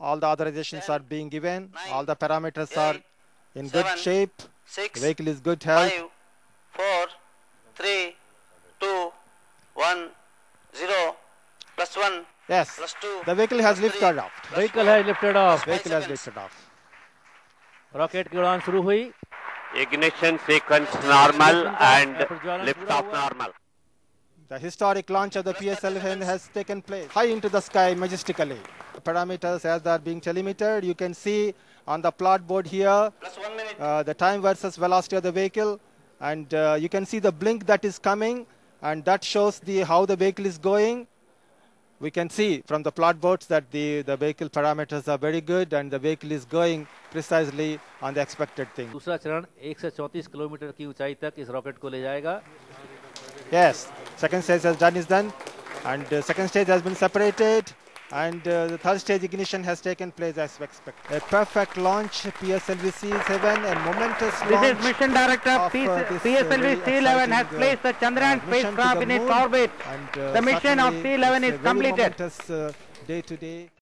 All the authorizations Ten, are being given. nine, All the parameters are eight, in good seven, shape. six, The vehicle is good health. five, four, three, two, one, zero, plus one, Yes, plus two, the vehicle has plus three, lifted off. plus vehicle four, है lifted of Five Vehicle has seconds. lifted off. Rocket की उड़ान शुरू हुई Ignition sequence normal and प्रज्वलन lift पूरा off हुआ। normal. The historic launch of the PSLV has taken place high into the sky majestically. Parameters as they are being telemetered, you can see on the plot board here plus one minute, uh, the time versus velocity of the vehicle, and uh, you can see the blink that is coming, and that shows the how the vehicle is going. We can see from the plot boards that the, the vehicle parameters are very good, and the vehicle is going precisely on the expected thing. दूसरा चरण 134 kilometre की ऊंचाई तक इस rocket को ले जाएगा Yes, second stage has done is done, and uh, second stage has been separated, and uh, the third stage ignition has taken place as we expected. A perfect launch, PSLV C7, a momentous This launch. is Mission Director of, P- uh, uh, PSLV very C11 has uh, placed the Chandrayaan uh, spacecraft in its orbit. and, uh, The mission of C11 is completed. momentous, uh, day to day.